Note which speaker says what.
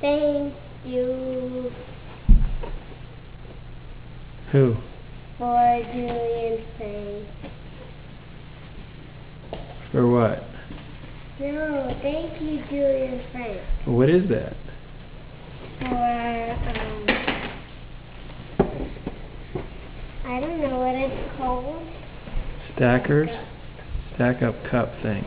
Speaker 1: Thank you
Speaker 2: Who?
Speaker 1: for Julian's thing.
Speaker 2: For what?
Speaker 1: No, thank you, Julie and Frank,
Speaker 2: What is that?
Speaker 1: for, um, I don't know what it's called.
Speaker 2: Stackers? Stack up cup thing.